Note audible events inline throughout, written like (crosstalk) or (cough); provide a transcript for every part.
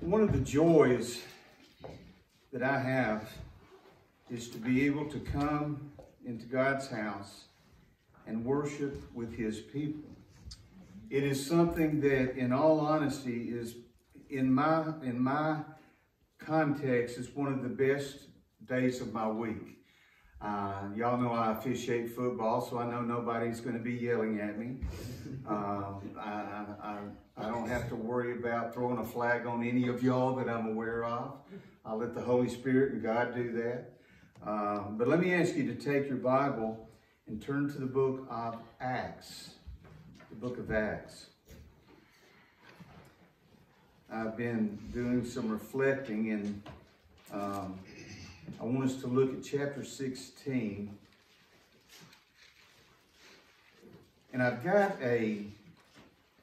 One of the joys that I have is to be able to come into God's house and worship with his people. It is something that, in all honesty, is in my in my context, is one of the best days of my week. Uh, y'all know I officiate football, so I know nobody's going to be yelling at me. (laughs) Um, I, I, I don't have to worry about throwing a flag on any of y'all that I'm aware of. I'll let the Holy Spirit and God do that. Um, but let me ask you to take your Bible and turn to the book of Acts. The book of Acts. I've been doing some reflecting and um, I want us to look at chapter 16. And I've got a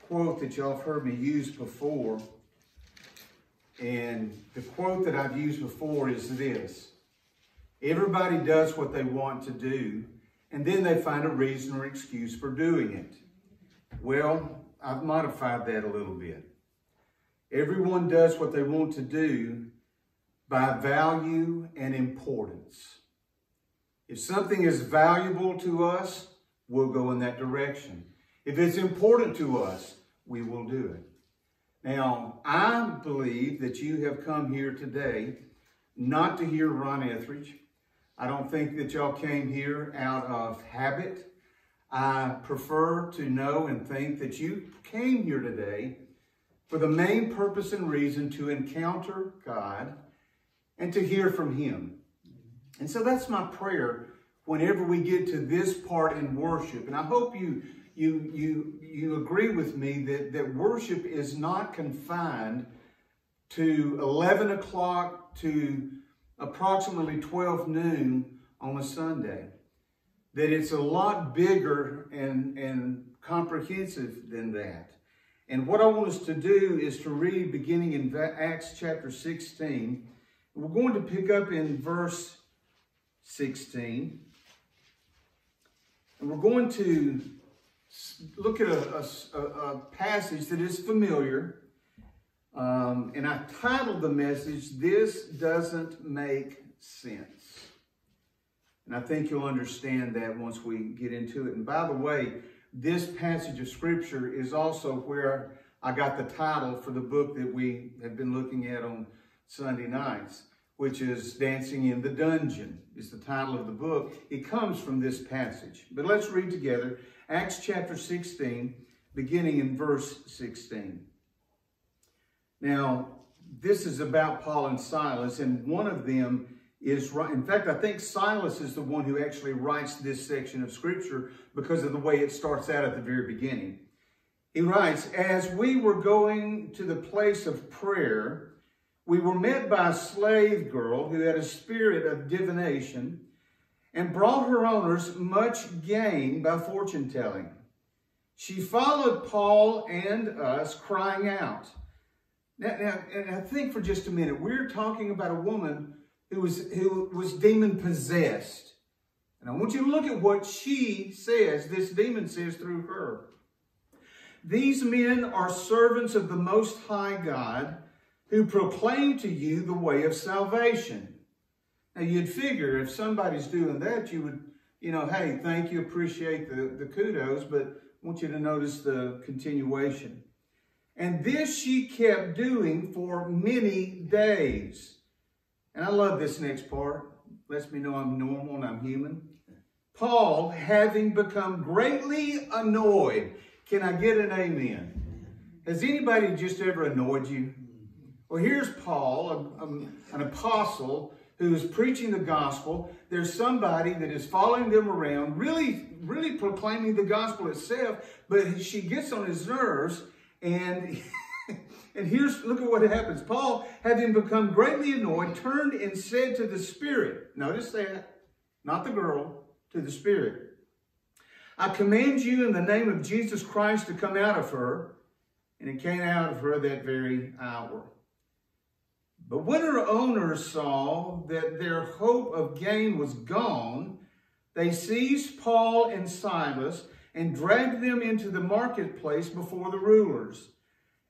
quote that y'all have heard me use before. And the quote that I've used before is this. Everybody does what they want to do, and then they find a reason or excuse for doing it. Well, I've modified that a little bit. Everyone does what they want to do by value and importance. If something is valuable to us, we'll go in that direction. If it's important to us, we will do it. Now, I believe that you have come here today not to hear Ron Ethridge. I don't think that y'all came here out of habit. I prefer to know and think that you came here today for the main purpose and reason to encounter God and to hear from Him. And so that's my prayer whenever we get to this part in worship. And I hope you you you you agree with me that, that worship is not confined to 11 o'clock to approximately 12 noon on a Sunday. That it's a lot bigger and, and comprehensive than that. And what I want us to do is to read beginning in Acts chapter 16. We're going to pick up in verse 16. And we're going to look at a, a, a passage that is familiar. Um, and I titled the message, This Doesn't Make Sense. And I think you'll understand that once we get into it. And by the way, this passage of scripture is also where I got the title for the book that we have been looking at on Sunday nights, which is Dancing in the Dungeon, is the title of the book. It comes from this passage. But let's read together Acts chapter 16, beginning in verse 16. Now, this is about Paul and Silas, and one of them is, in fact, I think Silas is the one who actually writes this section of Scripture because of the way it starts out at the very beginning. He writes, As we were going to the place of prayer, we were met by a slave girl who had a spirit of divination and brought her owners much gain by fortune telling. She followed Paul and us, crying out. Now, now, and I think for just a minute, we're talking about a woman who was, who was demon possessed. And I want you to look at what she says, this demon says through her. These men are servants of the Most High God who proclaim to you the way of salvation. Now, you'd figure if somebody's doing that, you would, you know, hey, thank you, appreciate the, the kudos, but I want you to notice the continuation. And this she kept doing for many days. And I love this next part. Lets me know I'm normal and I'm human. Paul, having become greatly annoyed. Can I get an amen? Has anybody just ever annoyed you? Well, here's Paul, a, a, an apostle, who is preaching the gospel. There's somebody that is following them around, really, really proclaiming the gospel itself, but she gets on his nerves and (laughs) and here's look at what happens. Paul, having become greatly annoyed, turned and said to the spirit, notice that, not the girl, to the spirit, I command you in the name of Jesus Christ to come out of her. And it came out of her that very hour. But when her owners saw that their hope of gain was gone, they seized Paul and Silas and dragged them into the marketplace before the rulers.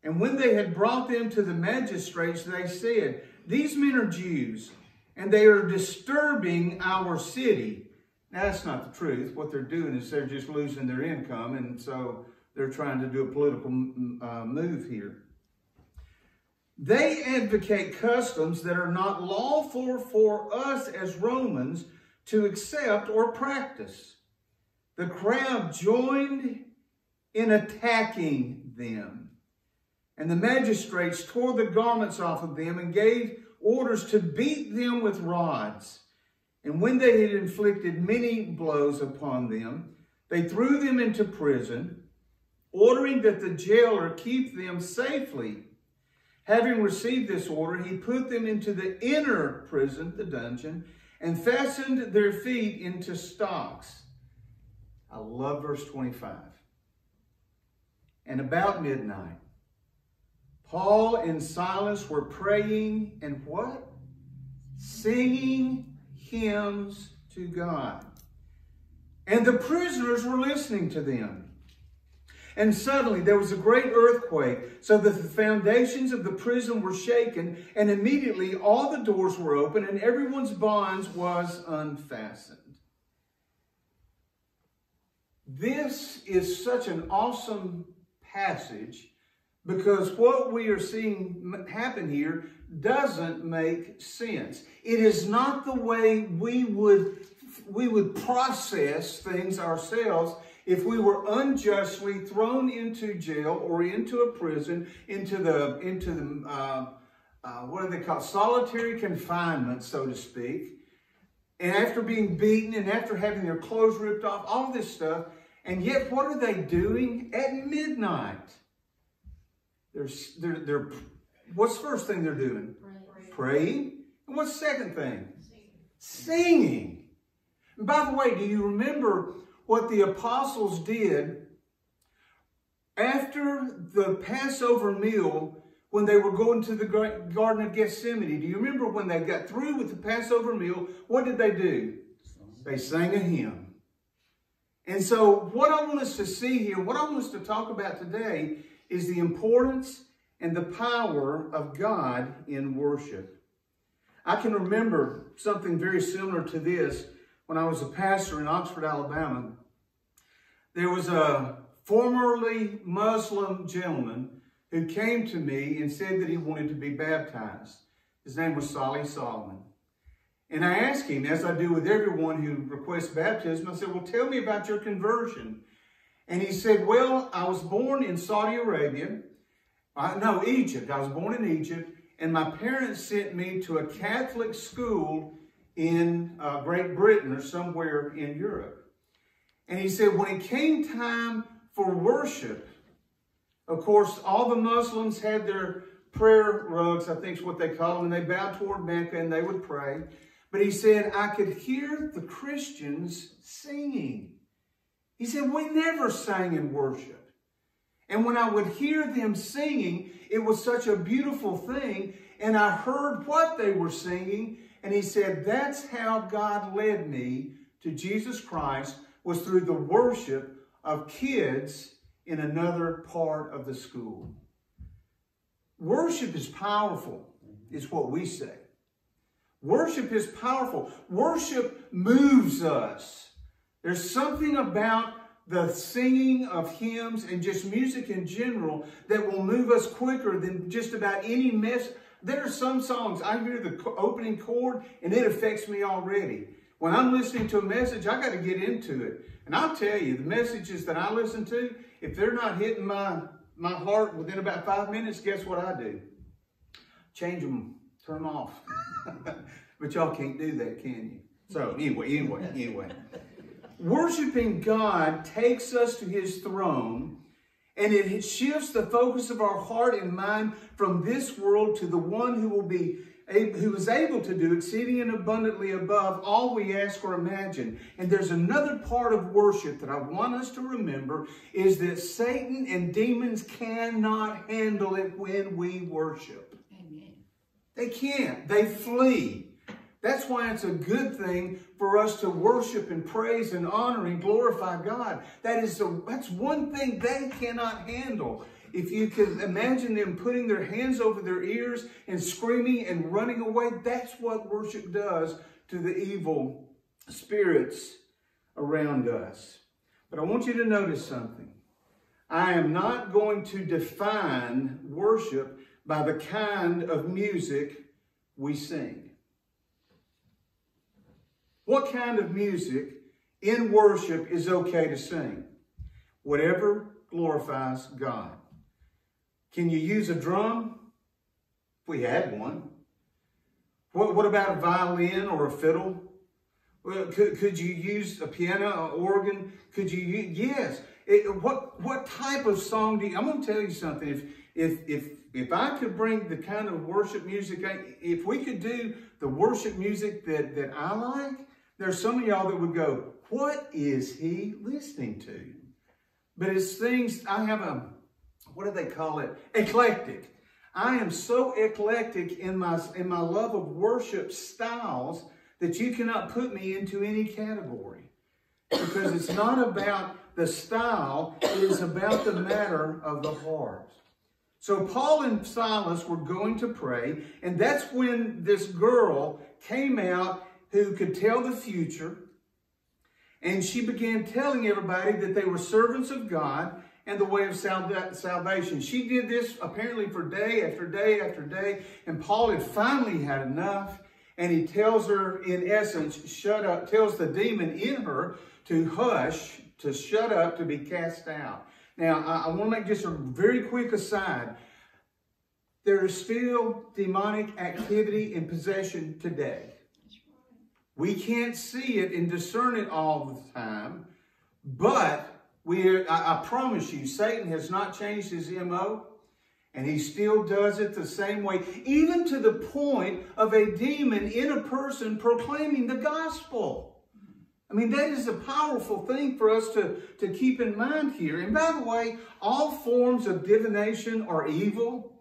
And when they had brought them to the magistrates, they said, These men are Jews, and they are disturbing our city. Now, that's not the truth. What they're doing is they're just losing their income, and so they're trying to do a political uh, move here. They advocate customs that are not lawful for us as Romans to accept or practice. The crowd joined in attacking them. And the magistrates tore the garments off of them and gave orders to beat them with rods. And when they had inflicted many blows upon them, they threw them into prison, ordering that the jailer keep them safely. Having received this order, he put them into the inner prison, the dungeon, and fastened their feet into stocks. I love verse 25. And about midnight, Paul and Silas were praying and what? Singing hymns to God. And the prisoners were listening to them. And suddenly there was a great earthquake, so that the foundations of the prison were shaken, and immediately all the doors were open, and everyone's bonds was unfastened. This is such an awesome passage because what we are seeing happen here doesn't make sense. It is not the way we would we would process things ourselves if we were unjustly thrown into jail or into a prison, into the into the uh, uh, what do they call solitary confinement, so to speak, and after being beaten and after having their clothes ripped off, all this stuff, and yet what are they doing at midnight? They're they're, they're what's the first thing they're doing? Praying. Praying. And what's the second thing? Singing. Singing. And by the way, do you remember what the apostles did after the Passover meal when they were going to the Garden of Gethsemane. Do you remember when they got through with the Passover meal? What did they do? They sang a hymn. And so, what I want us to see here, what I want us to talk about today, is the importance and the power of God in worship. I can remember something very similar to this when I was a pastor in Oxford, Alabama, there was a formerly Muslim gentleman who came to me and said that he wanted to be baptized. His name was Salih Solomon. And I asked him, as I do with everyone who requests baptism, I said, well, tell me about your conversion. And he said, well, I was born in Saudi Arabia. I, no, Egypt. I was born in Egypt. And my parents sent me to a Catholic school in uh, Great Britain or somewhere in Europe. And he said, when it came time for worship, of course, all the Muslims had their prayer rugs, I think is what they call them, and they bowed toward Mecca and they would pray. But he said, I could hear the Christians singing. He said, we never sang in worship. And when I would hear them singing, it was such a beautiful thing. And I heard what they were singing. And he said, that's how God led me to Jesus Christ was through the worship of kids in another part of the school. Worship is powerful, is what we say. Worship is powerful. Worship moves us. There's something about the singing of hymns and just music in general that will move us quicker than just about any mess. There are some songs, I hear the opening chord and it affects me already. When I'm listening to a message, I got to get into it. And I'll tell you, the messages that I listen to, if they're not hitting my, my heart within about five minutes, guess what I do? Change them, turn them off. (laughs) but y'all can't do that, can you? So anyway, anyway, anyway. (laughs) Worshiping God takes us to his throne and it shifts the focus of our heart and mind from this world to the one who will be who is able to do exceeding and abundantly above all we ask or imagine. And there's another part of worship that I want us to remember is that Satan and demons cannot handle it when we worship. Amen. They can't. They flee. That's why it's a good thing for us to worship and praise and honor and glorify God. That is the, that's one thing they cannot handle if you can imagine them putting their hands over their ears and screaming and running away, that's what worship does to the evil spirits around us. But I want you to notice something. I am not going to define worship by the kind of music we sing. What kind of music in worship is okay to sing? Whatever glorifies God. Can you use a drum? We had one. What, what about a violin or a fiddle? Well, could, could you use a piano, an organ? Could you use, yes. It, what, what type of song do you, I'm going to tell you something. If, if, if, if I could bring the kind of worship music, if we could do the worship music that, that I like, there's some of y'all that would go, what is he listening to? But it's things, I have a, what do they call it? Eclectic. I am so eclectic in my, in my love of worship styles that you cannot put me into any category. Because it's not about the style, it is about the matter of the heart. So Paul and Silas were going to pray, and that's when this girl came out who could tell the future, and she began telling everybody that they were servants of God and the way of salvation. She did this apparently for day after day after day. And Paul had finally had enough. And he tells her, in essence, shut up, tells the demon in her to hush, to shut up, to be cast out. Now, I, I want to make just a very quick aside. There is still demonic activity in possession today. We can't see it and discern it all the time, but we I, I promise you, Satan has not changed his MO, and he still does it the same way, even to the point of a demon in a person proclaiming the gospel. I mean, that is a powerful thing for us to, to keep in mind here. And by the way, all forms of divination are evil,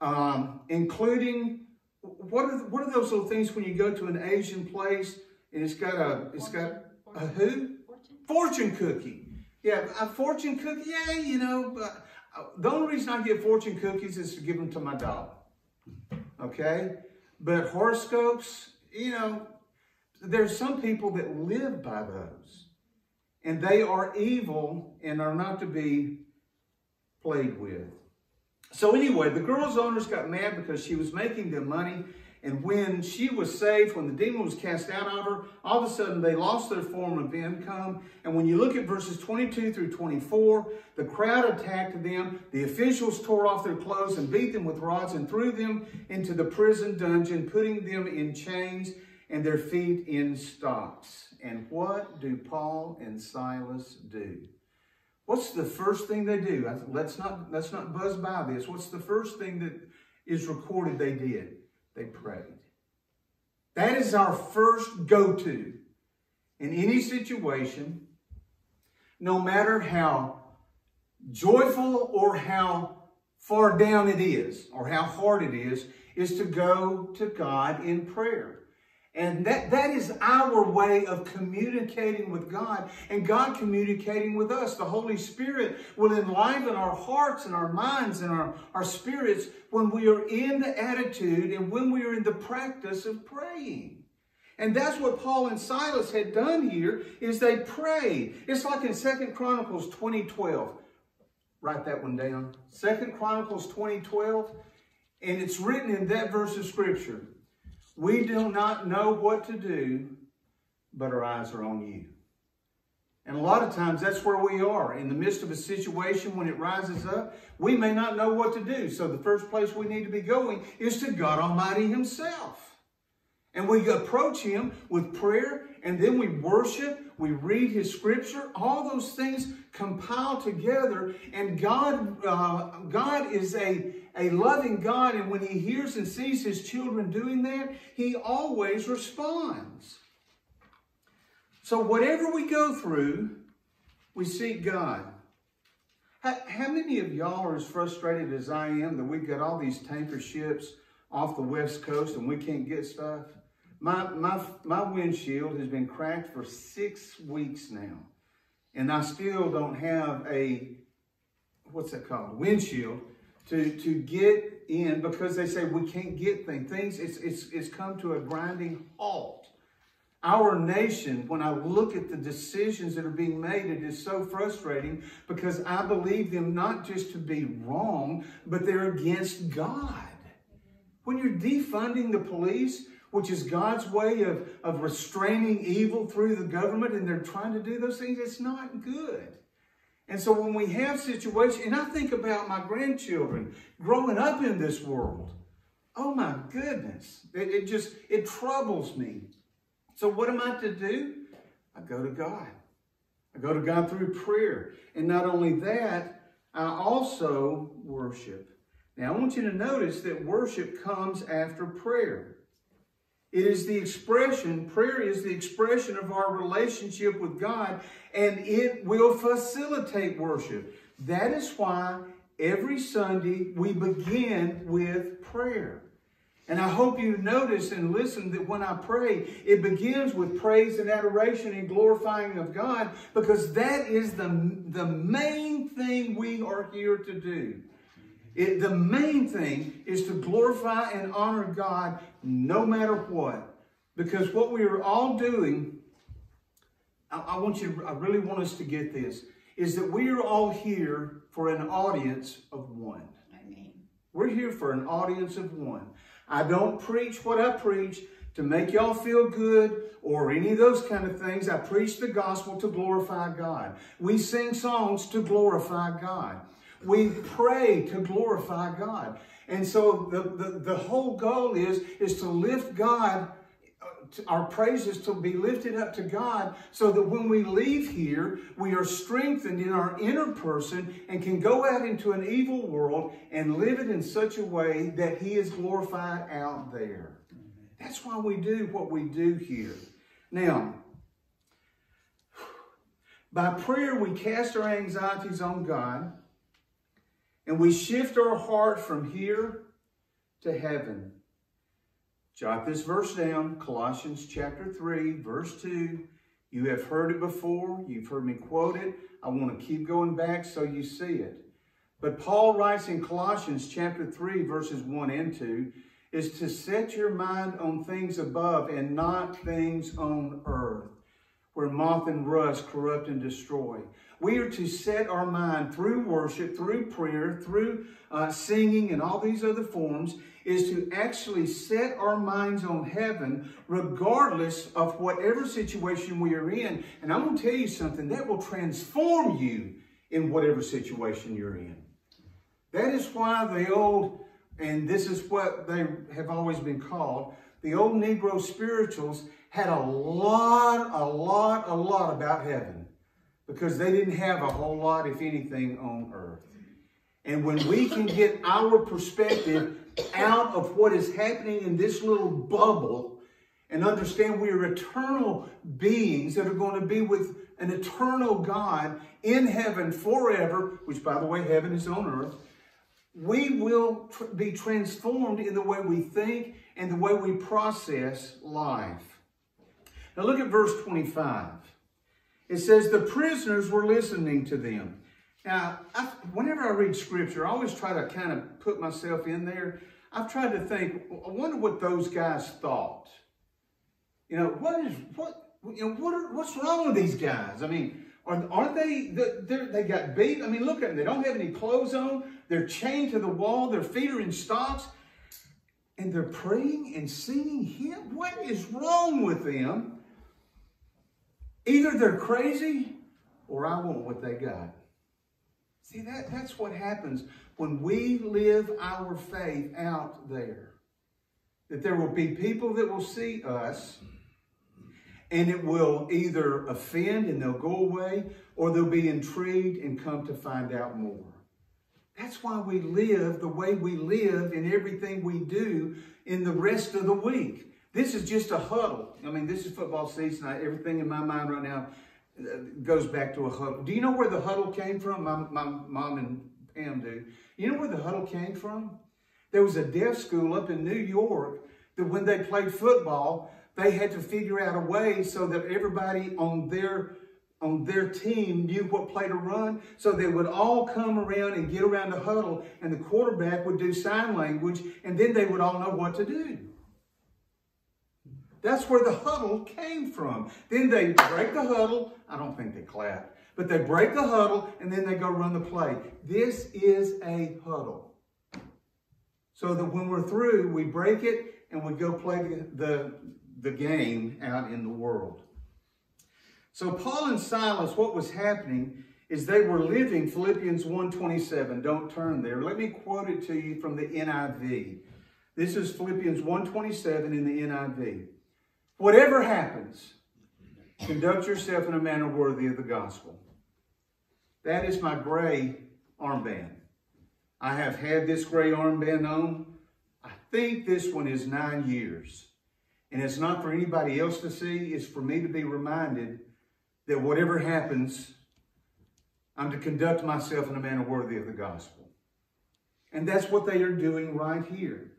um, including what are what are those little things when you go to an Asian place and it's got a it's got a who fortune, fortune cookie. Yeah, a fortune cookie. Yeah, you know. But uh, the only reason I get fortune cookies is to give them to my dog. Okay, but horoscopes, you know, there's some people that live by those, and they are evil and are not to be played with. So anyway, the girl's owners got mad because she was making them money. And when she was saved, when the demon was cast out of her, all of a sudden they lost their form of income. And when you look at verses 22 through 24, the crowd attacked them. The officials tore off their clothes and beat them with rods and threw them into the prison dungeon, putting them in chains and their feet in stocks. And what do Paul and Silas do? What's the first thing they do? Let's not, let's not buzz by this. What's the first thing that is recorded they did? They prayed. That is our first go-to in any situation, no matter how joyful or how far down it is or how hard it is, is to go to God in prayer. And that, that is our way of communicating with God and God communicating with us. The Holy Spirit will enliven our hearts and our minds and our, our spirits when we are in the attitude and when we are in the practice of praying. And that's what Paul and Silas had done here is they prayed. It's like in Second Chronicles 2012. Write that one down. Second Chronicles 2012. And it's written in that verse of scripture. We do not know what to do, but our eyes are on you. And a lot of times that's where we are. In the midst of a situation when it rises up, we may not know what to do. So the first place we need to be going is to God Almighty Himself. And we approach Him with prayer, and then we worship, we read His Scripture. All those things compile together, and God, uh, God is a a loving God, and when he hears and sees his children doing that, he always responds. So whatever we go through, we seek God. How, how many of y'all are as frustrated as I am that we've got all these tanker ships off the west coast and we can't get stuff? My, my, my windshield has been cracked for six weeks now. And I still don't have a what's that called? Windshield to, to get in because they say we can't get things. Things, it's, it's, it's come to a grinding halt. Our nation, when I look at the decisions that are being made, it is so frustrating because I believe them not just to be wrong, but they're against God. When you're defunding the police, which is God's way of, of restraining evil through the government, and they're trying to do those things, it's not good. And so when we have situations, and I think about my grandchildren growing up in this world, oh my goodness, it, it just, it troubles me. So what am I to do? I go to God. I go to God through prayer. And not only that, I also worship. Now I want you to notice that worship comes after prayer. It is the expression, prayer is the expression of our relationship with God, and it will facilitate worship. That is why every Sunday we begin with prayer. And I hope you notice and listen that when I pray, it begins with praise and adoration and glorifying of God because that is the, the main thing we are here to do. It, the main thing is to glorify and honor God no matter what. Because what we are all doing, I, I want you, I really want us to get this, is that we are all here for an audience of one. Amen. We're here for an audience of one. I don't preach what I preach to make y'all feel good or any of those kind of things. I preach the gospel to glorify God. We sing songs to glorify God. We pray to glorify God. And so the, the, the whole goal is, is to lift God, our praises to be lifted up to God so that when we leave here, we are strengthened in our inner person and can go out into an evil world and live it in such a way that He is glorified out there. That's why we do what we do here. Now, by prayer, we cast our anxieties on God and we shift our heart from here to heaven. Jot this verse down, Colossians chapter 3, verse 2. You have heard it before. You've heard me quote it. I want to keep going back so you see it. But Paul writes in Colossians chapter 3, verses 1 and 2, is to set your mind on things above and not things on earth, where moth and rust corrupt and destroy. We are to set our mind through worship, through prayer, through uh, singing and all these other forms, is to actually set our minds on heaven regardless of whatever situation we are in. And I'm going to tell you something that will transform you in whatever situation you're in. That is why the old, and this is what they have always been called, the old Negro spirituals had a lot, a lot, a lot about heaven because they didn't have a whole lot, if anything, on earth. And when we can get our perspective out of what is happening in this little bubble and understand we are eternal beings that are going to be with an eternal God in heaven forever, which, by the way, heaven is on earth, we will tr be transformed in the way we think and the way we process life. Now look at verse 25. It says the prisoners were listening to them. Now, I, whenever I read scripture, I always try to kind of put myself in there. I've tried to think, I wonder what those guys thought. You know, what is, what, you know, what are, what's wrong with these guys? I mean, are, aren't they, they got beat? I mean, look at them. They don't have any clothes on. They're chained to the wall. Their feet are in stocks. And they're praying and singing hymn. What is wrong with them? Either they're crazy or I want what they got. See, that, that's what happens when we live our faith out there. That there will be people that will see us and it will either offend and they'll go away or they'll be intrigued and come to find out more. That's why we live the way we live in everything we do in the rest of the week. This is just a huddle. I mean, this is football season. I, everything in my mind right now uh, goes back to a huddle. Do you know where the huddle came from? My, my mom and Pam do. You know where the huddle came from? There was a deaf school up in New York that when they played football, they had to figure out a way so that everybody on their on their team knew what play to run. So they would all come around and get around the huddle, and the quarterback would do sign language, and then they would all know what to do. That's where the huddle came from. Then they break the huddle. I don't think they clap, but they break the huddle, and then they go run the play. This is a huddle. So that when we're through, we break it and we go play the, the, the game out in the world. So Paul and Silas, what was happening is they were living Philippians 1.27. Don't turn there. Let me quote it to you from the NIV. This is Philippians 1.27 in the NIV. Whatever happens, conduct yourself in a manner worthy of the gospel. That is my gray armband. I have had this gray armband on. I think this one is nine years. And it's not for anybody else to see. It's for me to be reminded that whatever happens, I'm to conduct myself in a manner worthy of the gospel. And that's what they are doing right here.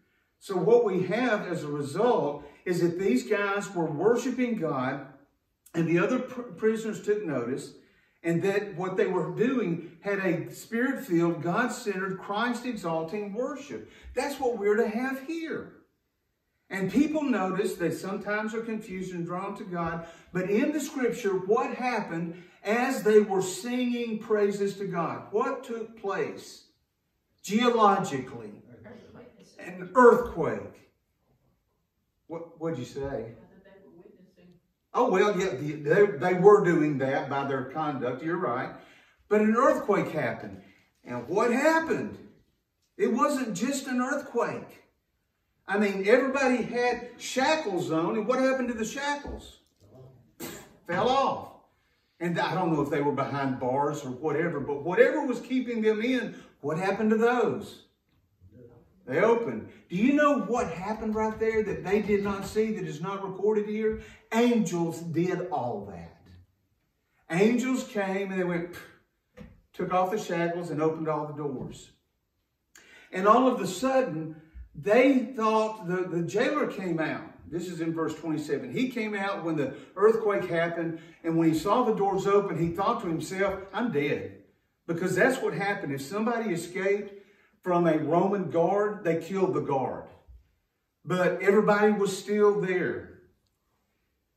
So what we have as a result is that these guys were worshiping God and the other pr prisoners took notice and that what they were doing had a spirit-filled, God-centered, Christ-exalting worship. That's what we're to have here. And people notice they sometimes are confused and drawn to God. But in the scripture, what happened as they were singing praises to God? What took place? Geologically, an earthquake. What what'd you say? Oh, well, yeah, they, they were doing that by their conduct. You're right. But an earthquake happened. And what happened? It wasn't just an earthquake. I mean, everybody had shackles on, and what happened to the shackles? Fell off. And I don't know if they were behind bars or whatever, but whatever was keeping them in, what happened to those? They opened. Do you know what happened right there that they did not see, that is not recorded here? Angels did all that. Angels came and they went, took off the shackles and opened all the doors. And all of a sudden, they thought the, the jailer came out. This is in verse 27. He came out when the earthquake happened, and when he saw the doors open, he thought to himself, I'm dead. Because that's what happened. If somebody escaped from a Roman guard, they killed the guard. But everybody was still there.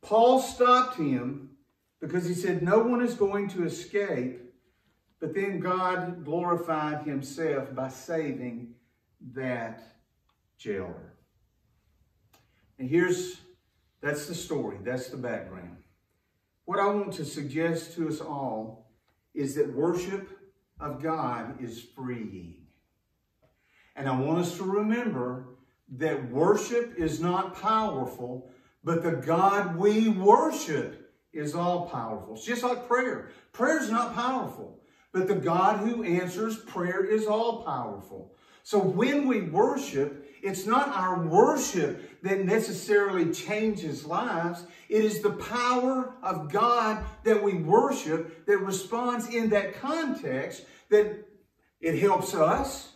Paul stopped him because he said, No one is going to escape. But then God glorified himself by saving that jailer. And here's, that's the story. That's the background. What I want to suggest to us all is that worship of God is freeing. And I want us to remember that worship is not powerful, but the God we worship is all powerful. It's just like prayer. Prayer is not powerful, but the God who answers prayer is all powerful. So when we worship, it's not our worship that necessarily changes lives. It is the power of God that we worship that responds in that context that it helps us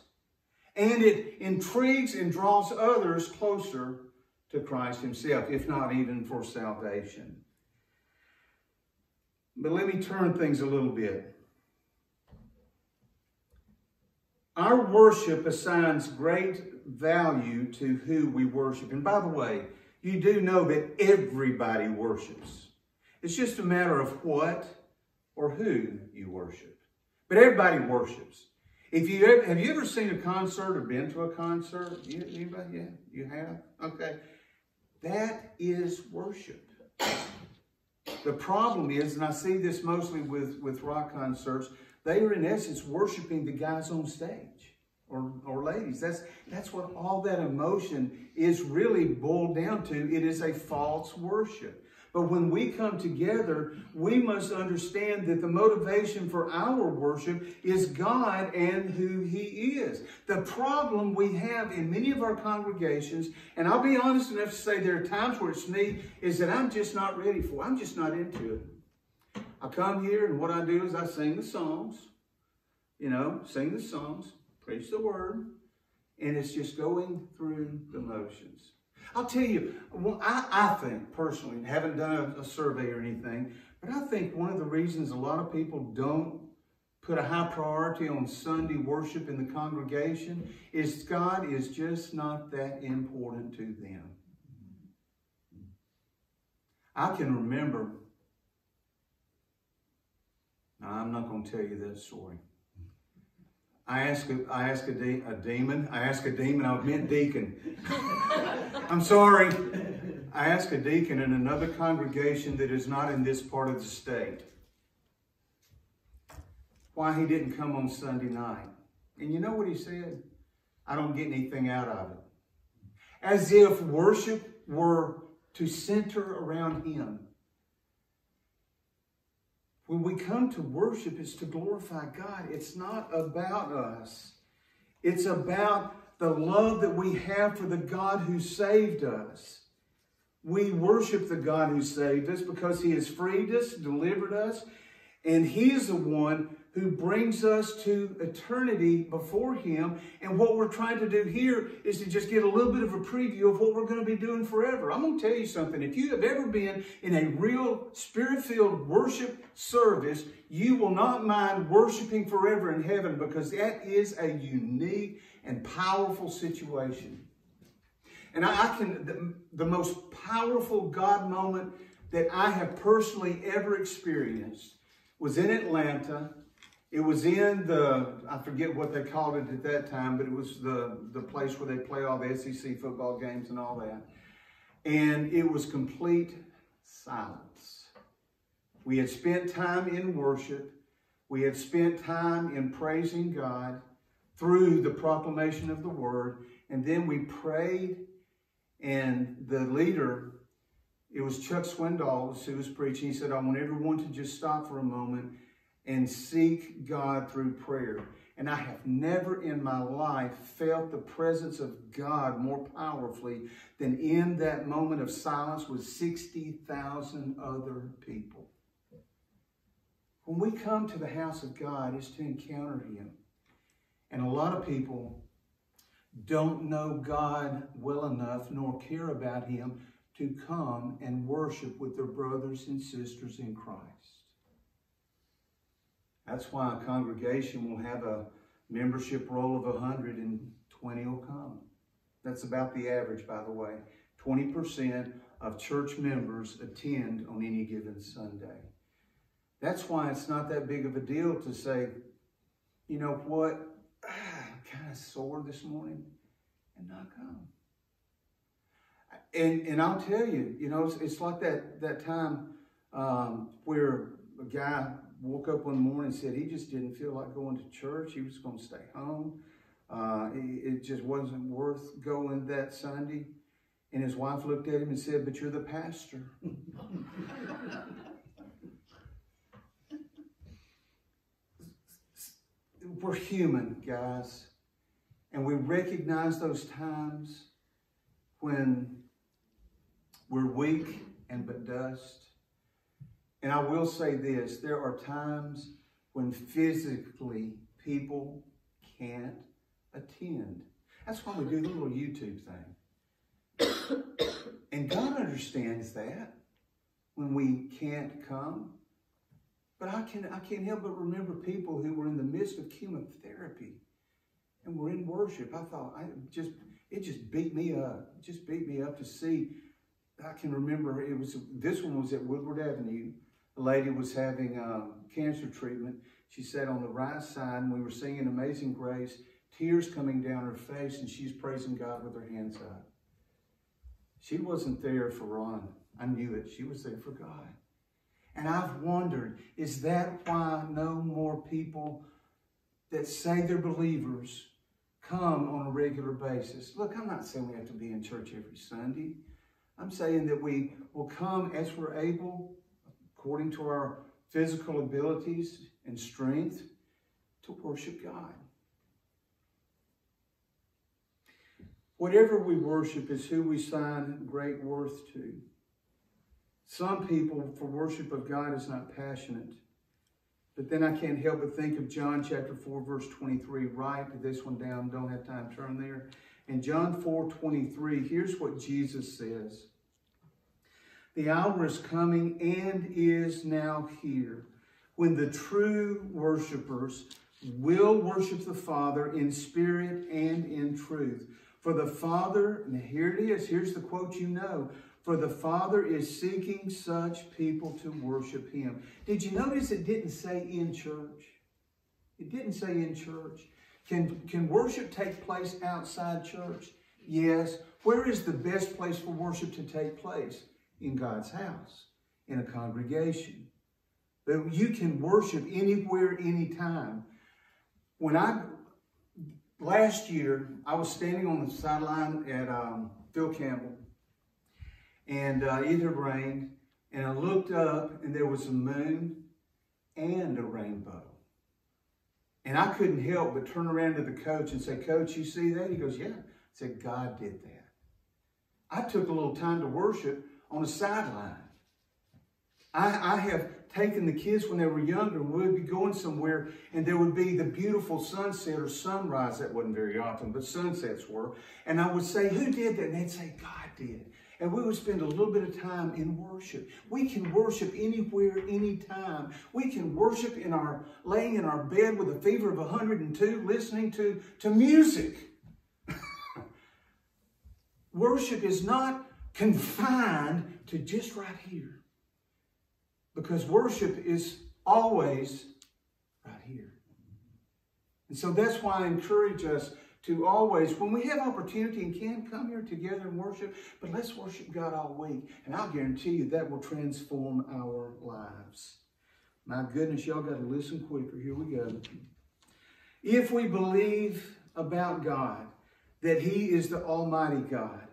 and it intrigues and draws others closer to Christ himself, if not even for salvation. But let me turn things a little bit. Our worship assigns great value to who we worship. And by the way, you do know that everybody worships. It's just a matter of what or who you worship. But everybody worships. If you ever, have you ever seen a concert or been to a concert? You, anybody? Yeah, you have. Okay, that is worship. The problem is, and I see this mostly with with rock concerts, they are in essence worshiping the guys on stage or, or ladies. That's, that's what all that emotion is really boiled down to. It is a false worship. But when we come together, we must understand that the motivation for our worship is God and who He is. The problem we have in many of our congregations, and I'll be honest enough to say there are times where it's me, is that I'm just not ready for. I'm just not into it. I come here and what I do is I sing the songs, you know, sing the songs preach the word, and it's just going through the motions. I'll tell you, well, I, I think personally, haven't done a, a survey or anything, But I think one of the reasons a lot of people don't put a high priority on Sunday worship in the congregation is God is just not that important to them. I can remember, now I'm not going to tell you that story. I asked a, I asked a, de a demon. I asked a demon. I meant deacon. (laughs) I'm sorry. I asked a deacon in another congregation that is not in this part of the state why he didn't come on Sunday night. And you know what he said? I don't get anything out of it. As if worship were to center around him. When we come to worship, it's to glorify God. It's not about us. It's about the love that we have for the God who saved us. We worship the God who saved us because he has freed us, delivered us, and he's the one who brings us to eternity before him. And what we're trying to do here is to just get a little bit of a preview of what we're going to be doing forever. I'm going to tell you something. If you have ever been in a real spirit-filled worship service, you will not mind worshiping forever in heaven because that is a unique and powerful situation. And I, can, the, the most powerful God moment that I have personally ever experienced was in Atlanta it was in the, I forget what they called it at that time, but it was the, the place where they play all the SEC football games and all that. And it was complete silence. We had spent time in worship. We had spent time in praising God through the proclamation of the word. And then we prayed, and the leader, it was Chuck Swindoll who was preaching. He said, I want everyone to just stop for a moment and seek God through prayer. And I have never in my life felt the presence of God more powerfully than in that moment of silence with 60,000 other people. When we come to the house of God, it's to encounter Him. And a lot of people don't know God well enough nor care about Him to come and worship with their brothers and sisters in Christ. That's why a congregation will have a membership roll of 100 and 20 will come. That's about the average, by the way. 20% of church members attend on any given Sunday. That's why it's not that big of a deal to say, you know what, I'm (sighs) kind of sore this morning and not come. And, and I'll tell you, you know, it's, it's like that, that time um, where a guy woke up one morning and said he just didn't feel like going to church. He was going to stay home. Uh, it just wasn't worth going that Sunday. And his wife looked at him and said, But you're the pastor. (laughs) We're human, guys. And we recognize those times when we're weak and but dust. And I will say this, there are times when physically people can't attend. That's why we do the little YouTube thing. and God understands that when we can't come. But I, can, I can't help but remember people who were in the midst of chemotherapy and were in worship. I thought, I just it just beat me up. It just beat me up to see. I can remember it was, this one was at Woodward Avenue a lady was having um, cancer treatment. She sat on the right side we were singing Amazing Grace, tears coming down her face, and she's praising God with her hands up. She wasn't there for Ron. I knew it. She was there for God. And I've wondered, is that why no more people that say they're believers come on a regular basis? Look, I'm not saying we have to be in church every Sunday. I'm saying that we will come as we're able according to our physical abilities and strength, to worship God. Whatever we worship is who we sign great worth to. Some people, for worship of God, is not passionate. But then I can't help but think of John chapter 4, verse 23. Write this one down. Don't have time to turn there. In John 4, 23, here's what Jesus says. The hour is coming and is now here when the true worshipers will worship the Father in spirit and in truth. For the Father, and here it is, here's the quote you know. For the Father is seeking such people to worship Him. Did you notice it didn't say in church? It didn't say in church. Can, can worship take place outside church? Yes. Where is the best place for worship to take place? In God's house, in a congregation. But you can worship anywhere, anytime. When I, last year, I was standing on the sideline at um, Phil Campbell, and uh, it had rained, and I looked up, and there was a moon and a rainbow. And I couldn't help but turn around to the coach and say, Coach, you see that? He goes, Yeah. I said, God did that. I took a little time to worship on the sideline. I, I have taken the kids when they were younger, we would be going somewhere and there would be the beautiful sunset or sunrise. That wasn't very often, but sunsets were. And I would say, Who did that? And they'd say, God did. And we would spend a little bit of time in worship. We can worship anywhere, anytime. We can worship in our laying in our bed with a fever of 102, listening to, to music. (laughs) worship is not confined to just right here. Because worship is always right here. And so that's why I encourage us to always, when we have opportunity and can come here together and worship, but let's worship God all week. And I'll guarantee you that will transform our lives. My goodness, y'all got to listen quicker. Here we go. If we believe about God, that He is the Almighty God,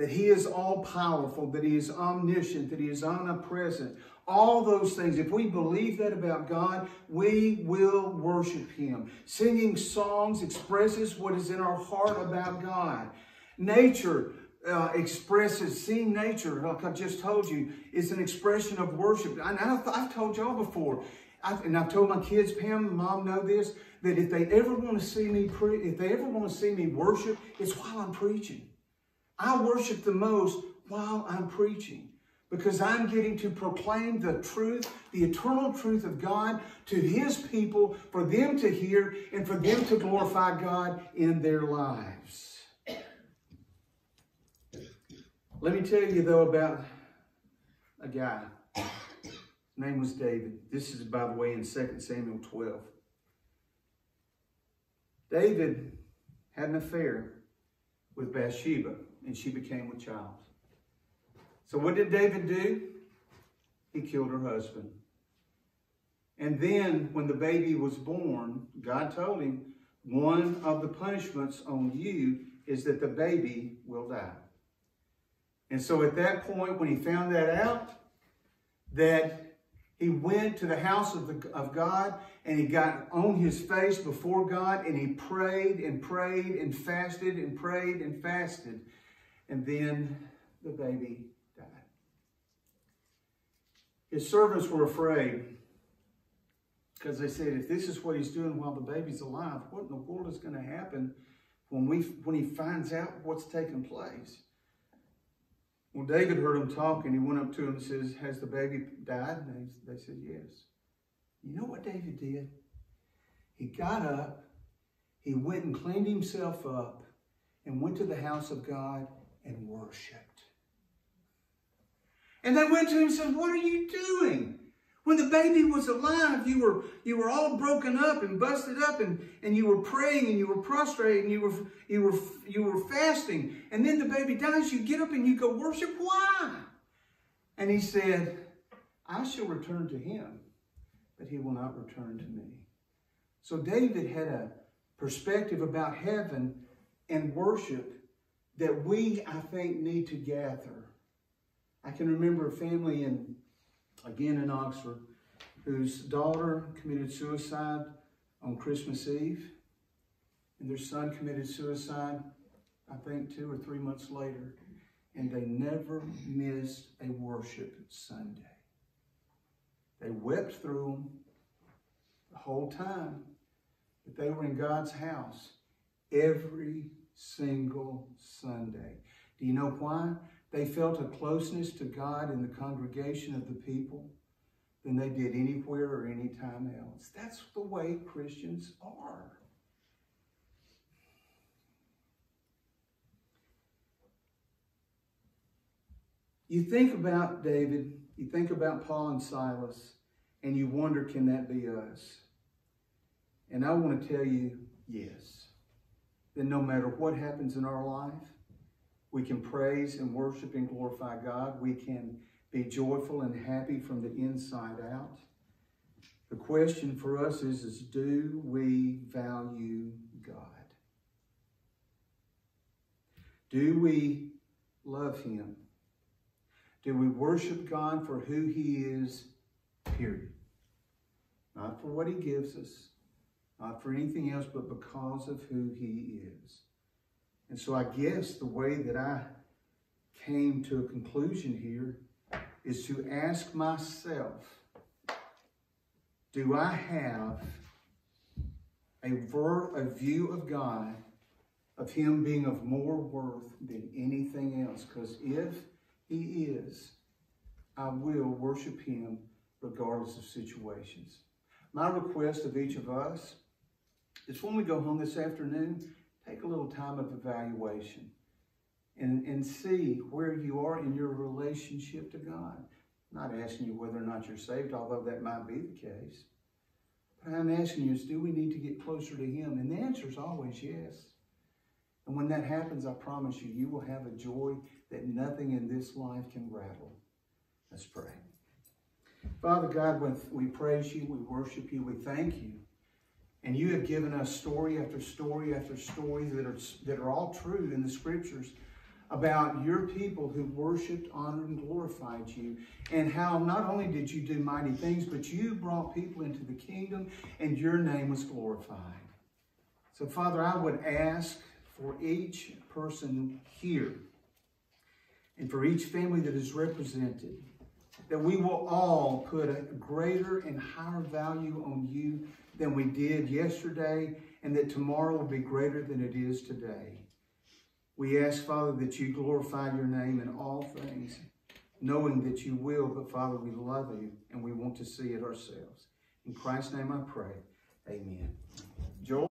that He is all powerful, that He is omniscient, that He is omnipresent, all those things. If we believe that about God, we will worship Him. Singing songs expresses what is in our heart about God. Nature uh, expresses, seeing nature, like I just told you, is an expression of worship. And I've, I've told y'all before, I've, and I've told my kids, Pam and Mom know this, that if they ever want to see me pre- if they ever want to see me worship, it's while I'm preaching. I worship the most while I'm preaching because I'm getting to proclaim the truth, the eternal truth of God to His people for them to hear and for them to glorify God in their lives. Let me tell you, though, about a guy. His name was David. This is, by the way, in 2 Samuel 12. David had an affair with Bathsheba, and she became with child. So what did David do? He killed her husband. And then when the baby was born, God told him, one of the punishments on you is that the baby will die. And so at that point, when he found that out, that he went to the house of, the, of God and he got on his face before God and he prayed and prayed and fasted and prayed and fasted. And then the baby died. his servants were afraid because they said, if this is what he's doing while the baby's alive, what in the world is going to happen when, we, when he finds out what's taking place? Well, David heard him talk and he went up to him and says, has the baby died? And they, they said, yes. You know what David did? He got up, he went and cleaned himself up and went to the house of God and worshiped. And they went to him and said, what are you doing? When the baby was alive, you were, you were all broken up and busted up and, and you were praying and you were prostrate and you were, you, were, you were fasting. And then the baby dies, you get up and you go worship. Why? And he said, I shall return to him, but he will not return to me. So David had a perspective about heaven and worship that we, I think, need to gather I can remember a family in, again in Oxford, whose daughter committed suicide on Christmas Eve, and their son committed suicide, I think, two or three months later, and they never missed a worship Sunday. They wept through them the whole time, but they were in God's house every single Sunday. Do you know why? They felt a closeness to God in the congregation of the people than they did anywhere or any time else. That's the way Christians are. You think about David, you think about Paul and Silas, and you wonder, can that be us? And I want to tell you, yes. Then no matter what happens in our life, we can praise and worship and glorify God. We can be joyful and happy from the inside out. The question for us is, is do we value God? Do we love him? Do we worship God for who he is, period? Not for what he gives us, not for anything else, but because of who he is. And so I guess the way that I came to a conclusion here is to ask myself, do I have a, ver- a view of God, of Him being of more worth than anything else? Because if He is, I will worship Him regardless of situations. My request of each of us is when we go home this afternoon, take a little time of evaluation and, and see where you are in your relationship to God. I'm not asking you whether or not you're saved, although that might be the case. But I'm asking you is do we need to get closer to Him? And the answer is always yes. And when that happens, I promise you, you will have a joy that nothing in this life can rattle. Let's pray. Father God, we praise you, we worship you, we thank you. And you have given us story after story after story that are, that are all true in the scriptures about your people who worshiped, honored, and glorified you, and how not only did you do mighty things, but you brought people into the kingdom and your name was glorified. So, Father, I would ask for each person here and for each family that is represented that we will all put a greater and higher value on you than we did yesterday, and that tomorrow will be greater than it is today. We ask, Father, that you glorify your name in all things, knowing that you will, but Father, we love you and we want to see it ourselves. In Christ's name I pray. Amen. Joel?